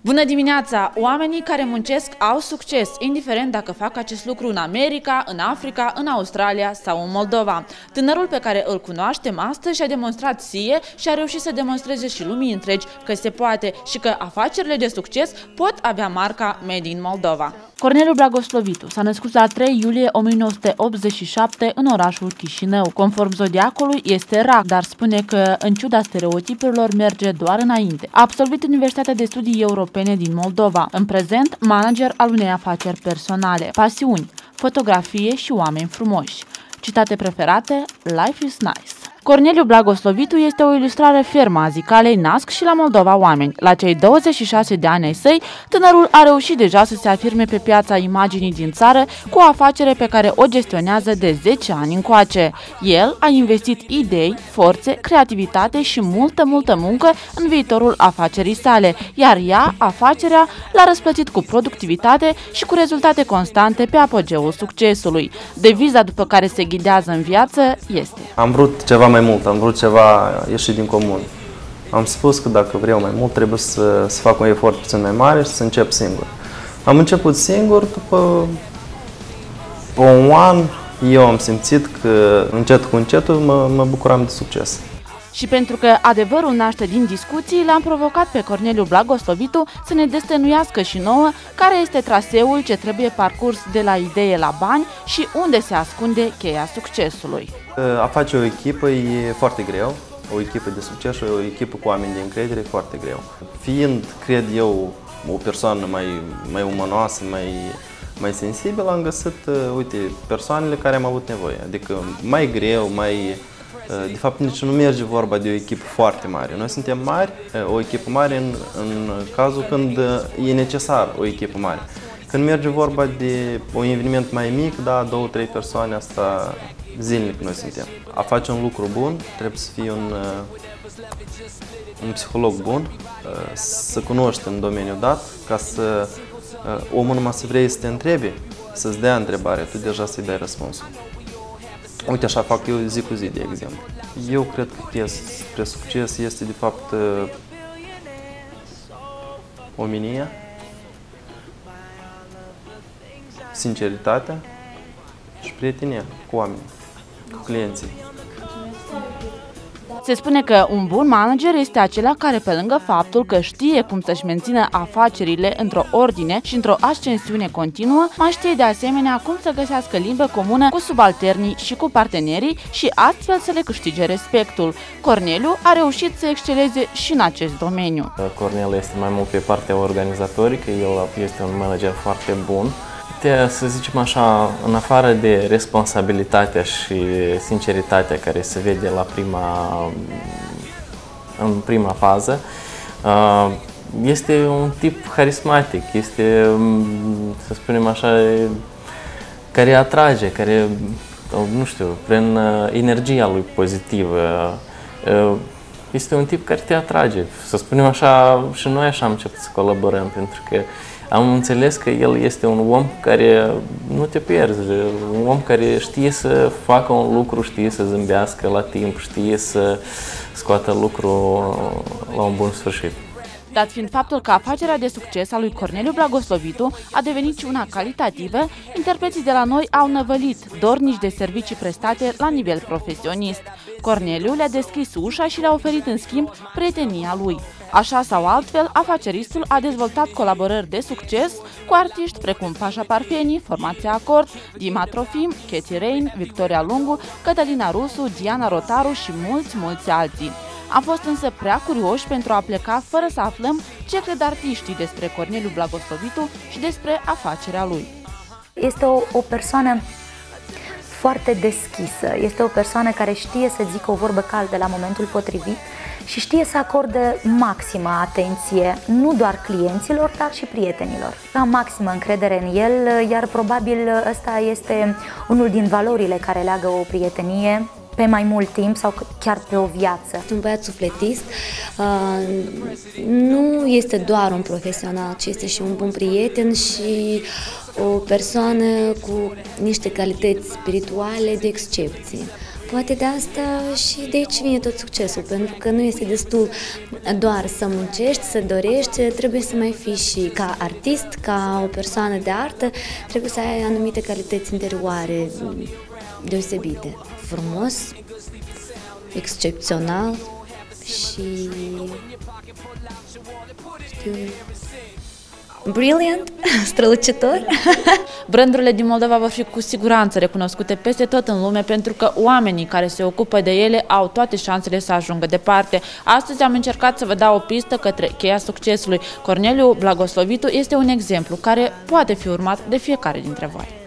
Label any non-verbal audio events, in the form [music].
Bună dimineața! Oamenii care muncesc au succes, indiferent dacă fac acest lucru în America, în Africa, în Australia sau în Moldova. Tânărul pe care îl cunoaștem astăzi și-a demonstrat sie și a reușit să demonstreze și lumii întregi că se poate și că afacerile de succes pot avea marca Made in Moldova. Corneliu Blagoslovitu s-a născut la 3 iulie 1987 în orașul Chișinău. Conform zodiacului, este rac, dar spune că, în ciuda stereotipurilor, merge doar înainte. A absolvit Universitatea de Studii Europene din Moldova. În prezent, manager al unei afaceri personale. Pasiuni, fotografie și oameni frumoși. Citate preferate, Life is nice. Corneliu Blagoslovitu este o ilustrare fermă a zicalei Nasc și la Moldova oameni. La cei 26 de ani ai săi, tânărul a reușit deja să se afirme pe piața imaginii din țară cu o afacere pe care o gestionează de 10 ani încoace. El a investit idei, forțe, creativitate și multă, multă muncă în viitorul afacerii sale, iar ea, afacerea, l-a răsplătit cu productivitate și cu rezultate constante pe apogeul succesului. Deviza după care se ghidează în viață este Am vrut ceva mai mult, am vrut ceva ieșit din comun. Am spus că dacă vreau mai mult, trebuie să, să fac un efort puțin mai mare și să încep singur. Am început singur, după un an, eu am simțit că încet cu încetul mă, mă bucuram de succes. Și pentru că adevărul naște din discuții, l-am provocat pe Corneliu Blagoslovitu să ne destănuiască și nouă care este traseul ce trebuie parcurs de la idee la bani și unde se ascunde cheia succesului. A face o echipă e foarte greu, o echipă de succes și o echipă cu oameni de încredere e foarte greu. Fiind, cred eu, o persoană mai, mai umanoasă, mai, mai sensibilă, am găsit, uh, uite, persoanele care am avut nevoie. Adică mai greu, mai... uh, De fapt, nici nu merge vorba de o echipă foarte mare. Noi suntem mari, uh, o echipă mare în, în cazul când uh, e necesar o echipă mare. Când merge vorba de un eveniment mai mic, da, două, trei persoane, asta zilnic noi suntem. A face un lucru bun, trebuie să fii un, uh, un psiholog bun, uh, să cunoști în domeniul dat, ca să uh, omul numai să vrei să te întrebi, să-ți dea întrebare, tu deja să-i dai răspunsul. Uite, așa fac eu zi cu zi, de exemplu. Eu cred că cheia spre succes este, de fapt, omenia, sinceritatea și prietenia cu oamenii, cu clienții. Se spune că un bun manager este acela care, pe lângă faptul că știe cum să-și mențină afacerile într-o ordine și într-o ascensiune continuă, mai știe de asemenea cum să găsească limbă comună cu subalternii și cu partenerii și astfel să le câștige respectul. Corneliu a reușit să exceleze și în acest domeniu. Cornel este mai mult pe partea organizatorică, el este un manager foarte bun Uite, să zicem așa, în afară de responsabilitatea și sinceritatea care se vede la prima, în prima fază, uh, este un tip harismatic, este, să spunem așa, care atrage, care, nu știu, prin uh, energia lui pozitivă, uh, este un tip care te atrage. Să spunem așa, și noi așa am început să colaborăm, pentru că am înțeles că el este un om care nu te pierzi, un om care știe să facă un lucru, știe să zâmbească la timp, știe să scoată lucrul la un bun sfârșit. Dat fiind faptul că afacerea de succes a lui Corneliu Blagoslovitu a devenit și una calitativă, interpreții de la noi au năvălit dornici de servicii prestate la nivel profesionist. Corneliu le-a deschis ușa și le-a oferit în schimb prietenia lui. Așa sau altfel, afaceristul a dezvoltat colaborări de succes cu artiști precum Pașa Parfeni, Formația Acord, Dima Trofim, Katie Rain, Victoria Lungu, Cătălina Rusu, Diana Rotaru și mulți, mulți alții. Am fost însă prea curioși pentru a pleca fără să aflăm ce cred artiștii despre Corneliu Blagoslovitu și despre afacerea lui. Este o, o persoană foarte deschisă, este o persoană care știe să zică o vorbă caldă la momentul potrivit și știe să acorde maximă atenție nu doar clienților, dar și prietenilor. Am maximă încredere în el, iar probabil ăsta este unul din valorile care leagă o prietenie pe mai mult timp sau chiar pe o viață. Este un băiat sufletist, nu este doar un profesional, ci este și un bun prieten și o persoană cu niște calități spirituale de excepție. poate de asta și de aici vine tot succesul, pentru că nu este destul doar să muncești, să dorești, trebuie să mai fii și ca artist, ca o persoană de artă, trebuie să ai anumite calități interioare deosebite. Frumos, excepțional și știu, brilliant, [laughs] strălucitor. [laughs] Brandurile din Moldova vor fi cu siguranță recunoscute peste tot în lume pentru că oamenii care se ocupă de ele au toate șansele să ajungă departe. Astăzi am încercat să vă dau o pistă către cheia succesului. Corneliu Blagoslovitu este un exemplu care poate fi urmat de fiecare dintre voi.